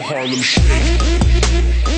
Harlem Shake.